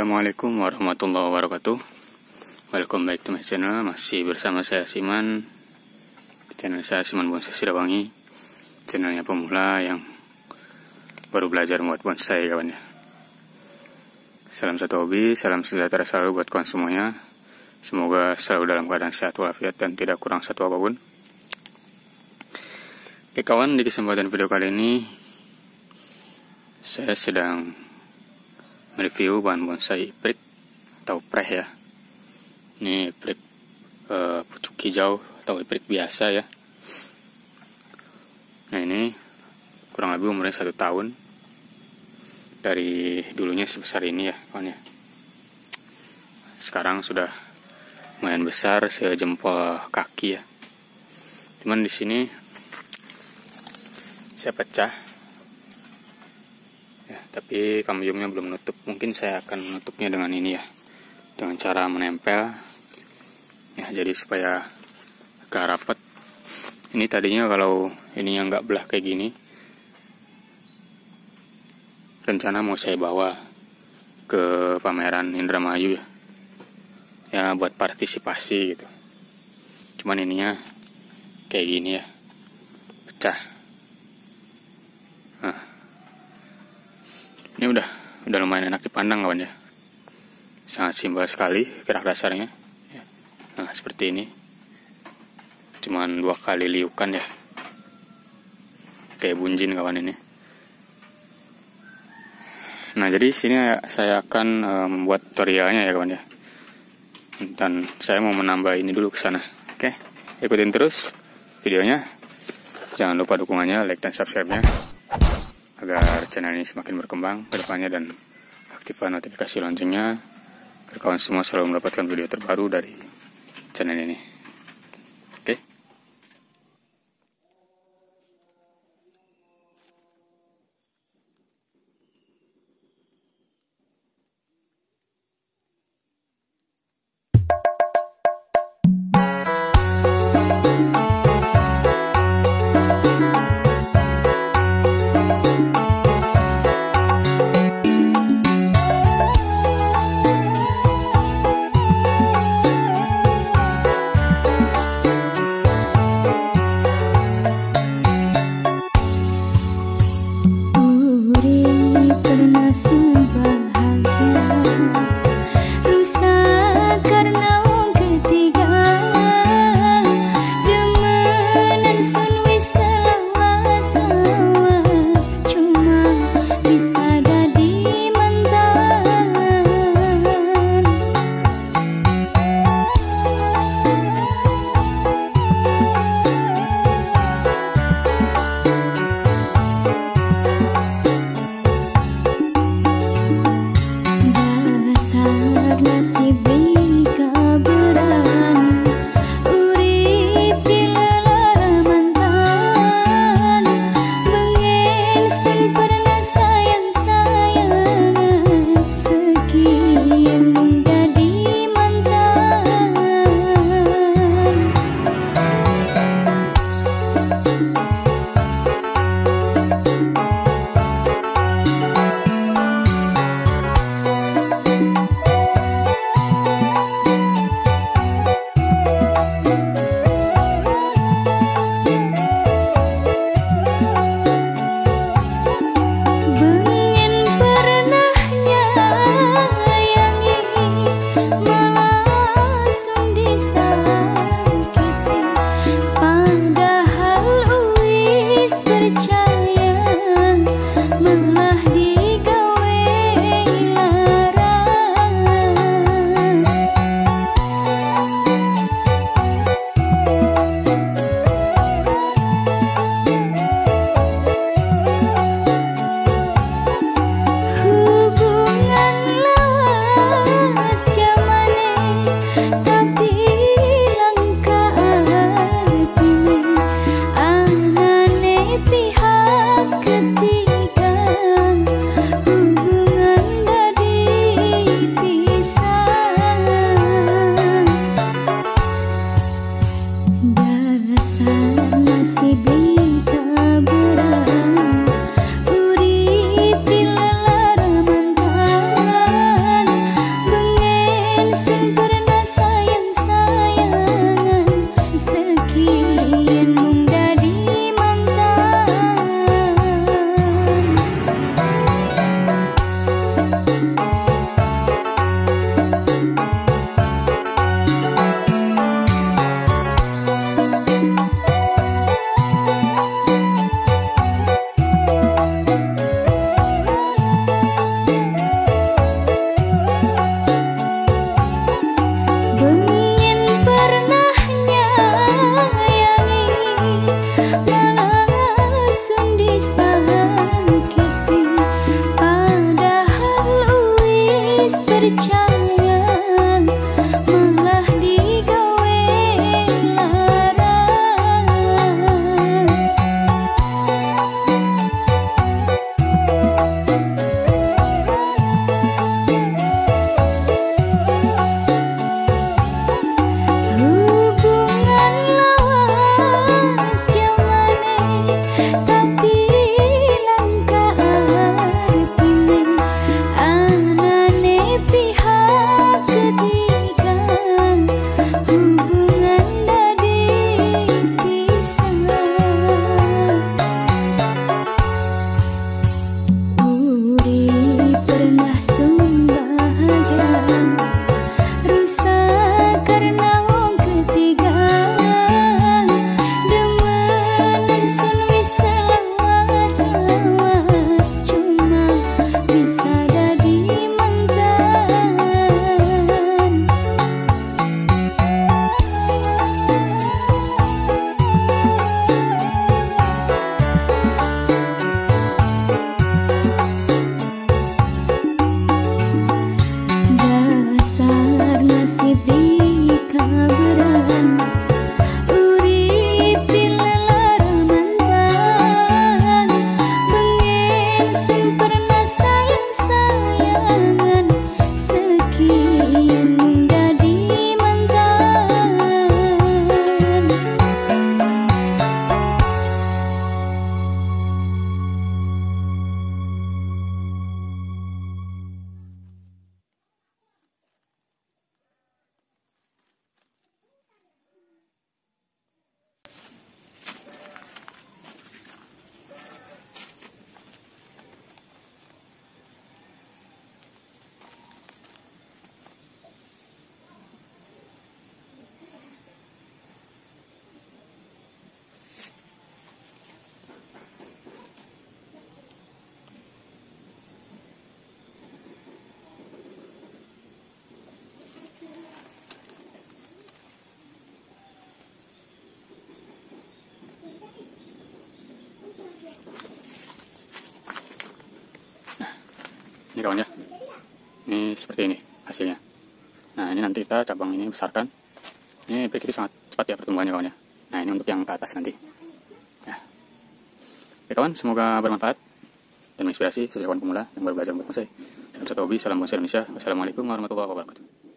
Assalamualaikum warahmatullahi wabarakatuh. Welcome back to my channel. Masih bersama saya Siman. Channel saya Siman Bonsai Sidawangi Channelnya pemula yang Baru belajar membuat bonsai kawan ya. Salam satu hobi Salam sejahtera selalu buat kawan semuanya. Semoga selalu dalam keadaan sehat walafiat Dan tidak kurang satu apa pun. Oke kawan di kesempatan video kali ini Saya sedang mereview bahan bonsai brick atau preh ya. Ini brick uh, pucuk hijau atau brick biasa ya. Nah ini kurang lebih umurnya satu tahun. Dari dulunya sebesar ini ya kawan ya. Sekarang sudah lumayan besar sejempol kaki ya. Cuman di sini saya pecah tapi kambiumnya belum menutup. Mungkin saya akan menutupnya dengan ini ya. Dengan cara menempel. Ya jadi supaya agak rapat ini tadinya kalau ini yang nggak belah kayak gini rencana mau saya bawa ke pameran Indramayu ya. Ya buat partisipasi gitu. Cuman ininya kayak gini ya. Pecah ini udah udah lumayan enak dipandang kawan ya. Sangat simpel sekali gerak dasarnya. Ya. nah seperti ini. Cuman dua kali liukan ya. Kayak bunjin kawan ini. Nah jadi sini saya akan uh, membuat tutorialnya ya kawan ya. Dan saya mau menambah ini dulu ke sana. Oke ikutin terus videonya. Jangan lupa dukungannya like dan subscribe nya agar channel ini semakin berkembang ke depannya dan aktifkan notifikasi loncengnya kawan semua selalu mendapatkan video terbaru dari channel ini. bercanda ini kawan ya ini seperti ini hasilnya. Nah ini nanti kita cabang ini besarkan. Ini break itu sangat cepat ya pertumbuhannya kawan ya nah ini untuk yang ke atas nanti. Ya. Oke kawan semoga bermanfaat dan menginspirasi sebagai kawan pemula yang baru belajar bonsai salam satu hobi salam bonsai Indonesia. Wassalamualaikum warahmatullahi wabarakatuh